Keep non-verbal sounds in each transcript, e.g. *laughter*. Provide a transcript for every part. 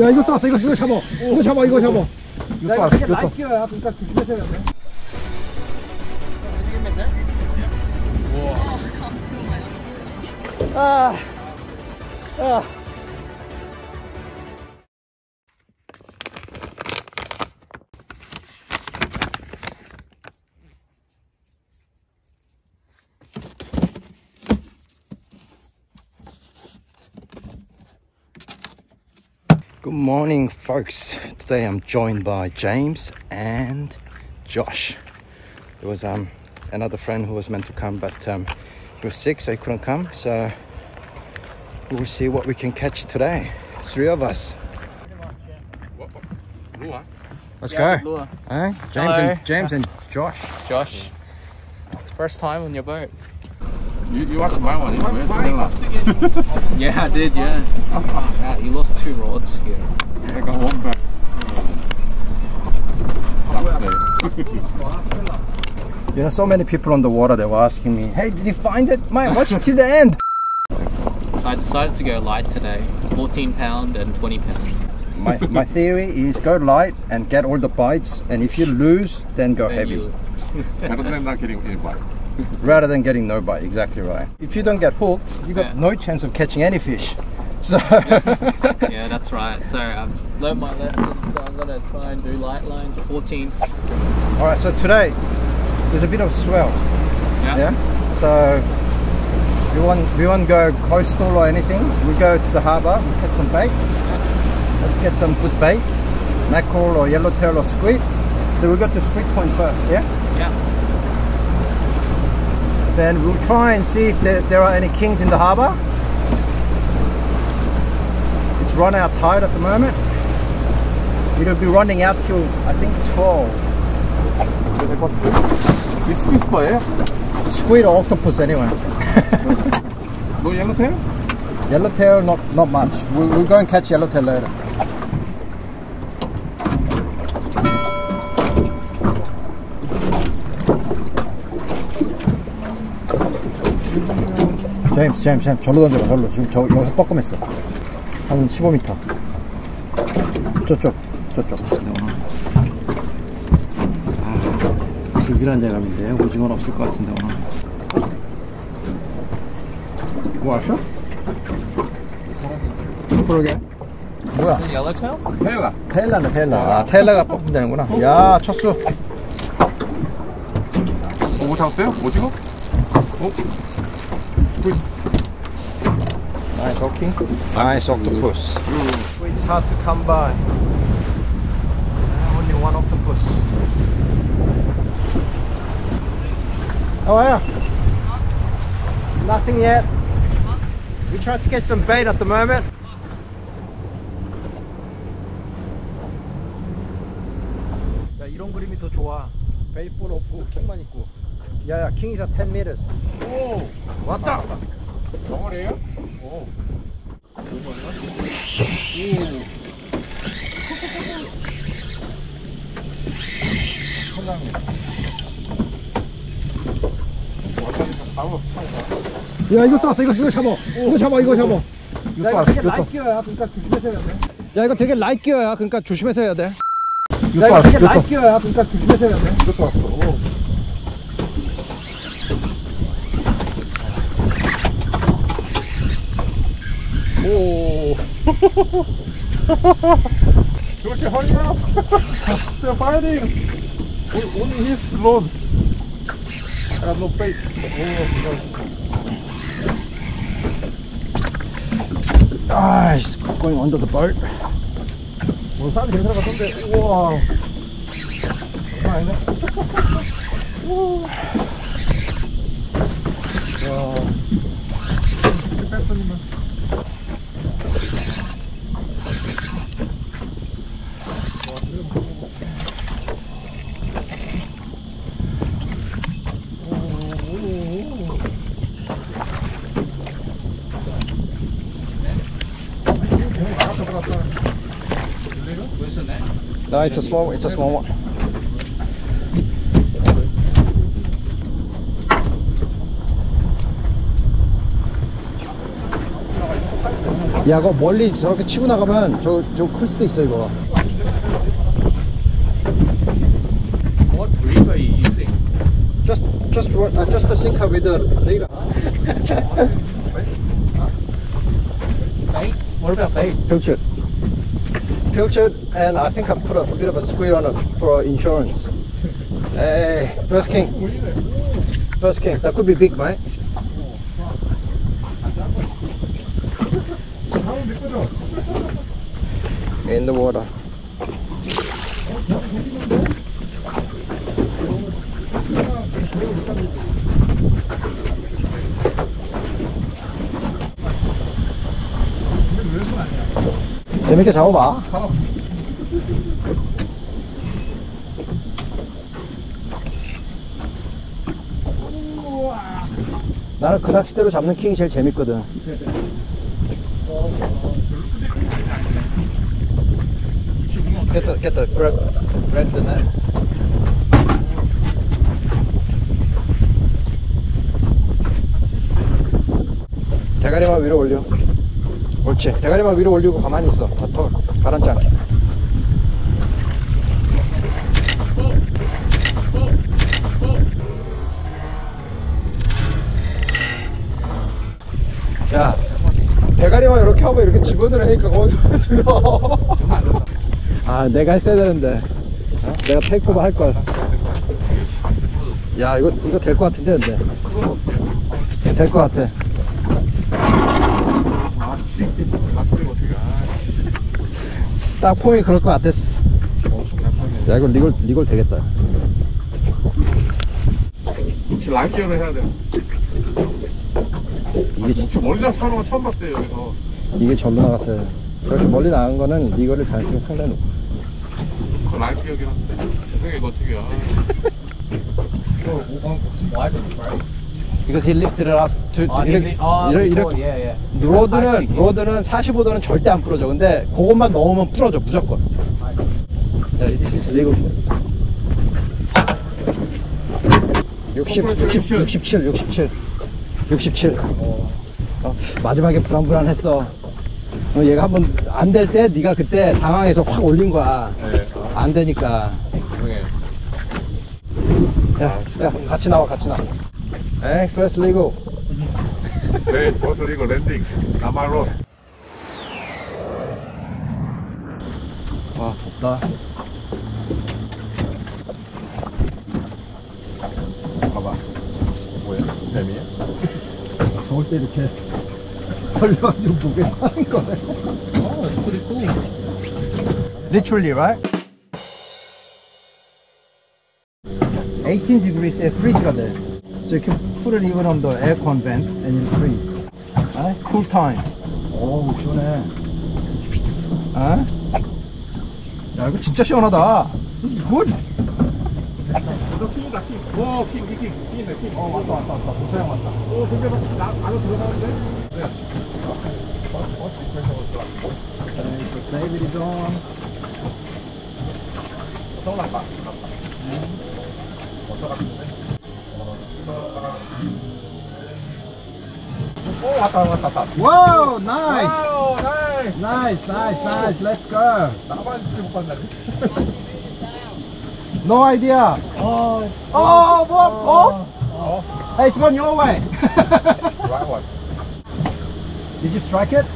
야 이거 또 왔어. 이거 이거 잡아. 이거 잡아 이거 잡아. 이거 또 왔어. 이거 또 끼어야. 그러니까 조심하셔야 돼. 아, 아. Morning, folks. Today I'm joined by James and Josh. There was um another friend who was meant to come, but um, he was sick, so he couldn't come. So we'll see what we can catch today. Three of us. Let's Yeah, go. Hey, James Hello. and James and Josh. Josh. First time on your boat. You, you watched my one, you *laughs* Yeah, I did, yeah. yeah you lost two rods here. I got one back. *laughs* You know, so many people on the water they were asking me, "Hey, did you find it? Man, watch it till the end." So I decided to go light today. 14 pound and 20 pound. my, my *laughs* theory is go light and get all the bites, and if you lose, then go Then heavy. you- Better than not getting any bite. Rather than getting no bite. Exactly right. If you don't get hooked, you've got Yeah. no chance of catching any fish. So *laughs* yeah, that's right. So I've learned my lesson. So I'm gonna try and do light line 14. all right. So today there's a bit of swell. Yeah. Yeah. So we won't we won't go coastal or anything. We go to the harbour. We catch some bait. Let's get some good bait, mackerel or yellowtail or squid. So we go to Squid Point first. Yeah. Yeah. Then we'll try and see if there, there are any kings in the harbour. It's run out tide at the moment. It'll be running out till I think 12. This is Squid or octopus anyway. *laughs* No yellowtail? Yellowtail not not much. We'll, we'll go and catch yellowtail later. 제임스, 제임스, 제임스, 절로 던져봐, 절로. 지금 저, 여기서 뻐끔했어. 한 15m. 저쪽, 저쪽. 아, 불길한 대감인데, 오징어는 없을 것 같은데, 오늘. 뭐 하셔? 그러게. 뭐야? 태여가. 테일라네, 테일라. 아, 테일라가 뽑으면 되는구나. 야, 첫수. 뭐 잡았어요? 오징어? 어? Nice hooking. Nice octopus. It's hard to come by. Only one octopus. How are you? Nothing yet. We tried to catch some bait at the moment. 야 이런 그림이 더 좋아. bait ball 없고 king만 있고. 야야 king is at 10 meters. 오! 왔다. 정어리에요? 오. 야 이거 또 왔어 이거 이거 잡아 이거 잡아 이거 잡아 야또 이거 되게 기어야 그러니까 조심해서 해야 돼야 이거 되게 light gear야 그러니까 조심해서 해야 돼야 이거 되게 라이트 기어야 그러니까 조심해서 해야 돼 이것도 왔어. 오. 오 조시 hurry up! They're fighting! O- Only his rod. I have no bait. 아, it's going under the boat. 뭐 사람이 괜찮아 같던데 No, it's a small, it's a small one. 야, 그거 멀리 저렇게 치고 나가면 저, 저 클 수도 있어, 이거. What rig are you using? Just, just, uh, just the sinker with the leader. Bait? What about bait? Pilchard. Pilchard, and I think I put a, bit of a squid on it for insurance. *laughs* Hey, first king. First king. That could be big, mate. In the water. 재밌게 잡아봐. 나는 그 낚시대로 잡는 킹이 제일 재밌거든. Get the, get the, grab, grab the net. 대가리만 위로 올려. 옳지. 대가리만 위로 올리고 가만히 있어. 더, 더 가라앉지 않게. 야, 대가리만 이렇게 하고 이렇게 집어넣으니까 거기서 *laughs* 들어. 아, 내가 했어야 되는데. 어? 내가 테이크오버 할 걸. 야, 이거 이거 될 것 같은데, 근데. 될 것 같아. 딱 폼이 그럴 것 같았어. 야, 이거 legal legal 되겠다. 혹시 light gear를 해야 돼. 이게 혹시 멀리 나서 하는 거 처음 봤어요, 여기서. 이게 절로 나갔어요. 그렇게 멀리 나간 거는 legal일 가능성이 상당히 높아. 그 라이키어긴 한데. 죄송해요, *laughs* 이거 어떻게 해. Because he lifted it up to he 이렇게 did- oh, 이렇게, before, 이렇게 yeah, yeah. rod는 rod는 45도는 절대 안 부러져. 근데 그것만 넘으면 부러져 무조건. 야, this is legal. 60, 60, 67, 67, 67. 어, 마지막에 불안불안했어. 어, 얘가 한번 안 될 때 네가 그때 당황해서 확 올린 거야. 네. 안 되니까. 죄송해요. 야, 야, 같이 나와, 같이 나와. 에이, first legal. 네, first legal landing. 나말로. 와, 덥다. 봐봐. 뭐야? 뱀이야? 더울 때 이렇게 걸려가지고 목에 타는 거네. Oh, it's pretty cool. Literally, right? 18 degrees 에 freeze가 돼. So you can put it even on the aircon vent and it'll freeze. Right? Cool time. 오, 시원해. 어? 야, 이거 진짜 시원하다. This is good. 너 king이다, king. 오, king, king, king. king이네, king. 어, 왔다, 왔다, 왔다. 고소형 왔다. 오, 근데 막 나, 안으로 들어가는데? 네. 버스, 버스, 입장에서 왔어. Okay, so David is on. 성 났다. 어쩌 같은데? 오, 왔다, 왔다, 왔다. Whoa, nice! Wow, nice! Nice, nice, nice, let's go! no idea! Oh, oh, oh! Oh. Hey, it's gone your way! *laughs* right one. Did you strike it?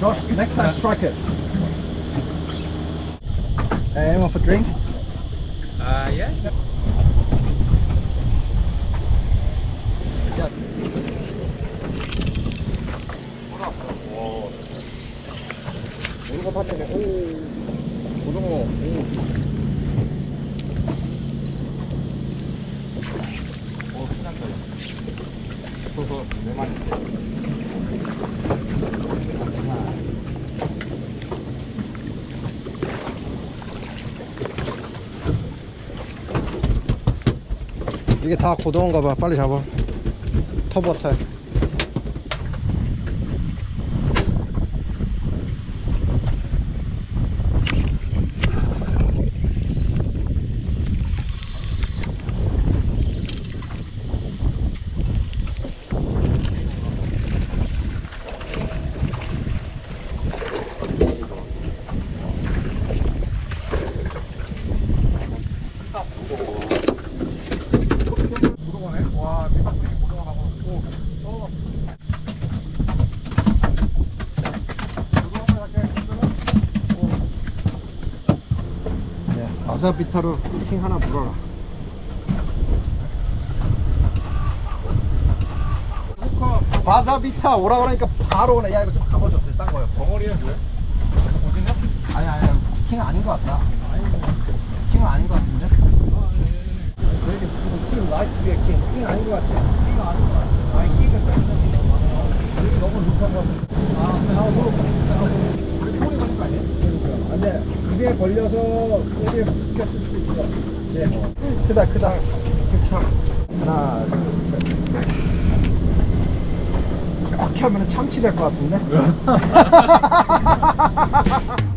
Josh, next time strike it. Hey, anyone for drink? Uh, yeah. 오르고 파트네. 오. 고등어. 오. 마리. *laughs* 이게 다 고등어인가 봐. 빨리 잡아. 터보타일. 바사비타로 킹 하나 물어라. 바사비타 오라 그러니까 바로 오네. 야 이거 좀 가봐줘. 딴 거요. 벙어리야 뭐야? 오징어? 아니 아니 킹 아닌 것 같다. 킹은 아닌 것 같은데? 무슨 킹 라이트의 킹. 킹 아닌 것 같아. 킹 아닌 것 같아. 아니 킹은 여기 너무 룩한 것 같아. 아, 나 오늘 우리 폰이 걸린 거 아니야? 그러니까. 근데 입에 걸려서 꼬리에 묶였을 수도 있어. 네. 크다 크다. 그쵸. 하나 둘 셋. 이렇게 하면 참치 될 것 같은데? *laughs* *laughs*